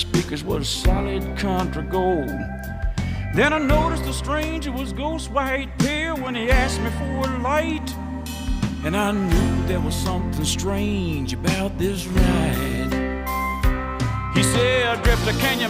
speakers was solid contra gold. Then I noticed the stranger was ghost white pale when he asked me for a light. And I knew there was something strange about this ride. He said, Drifter, can you